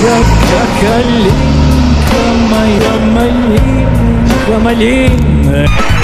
Ягодка, калинка моя, малинка, малинка